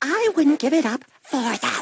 I wouldn't give it up for that.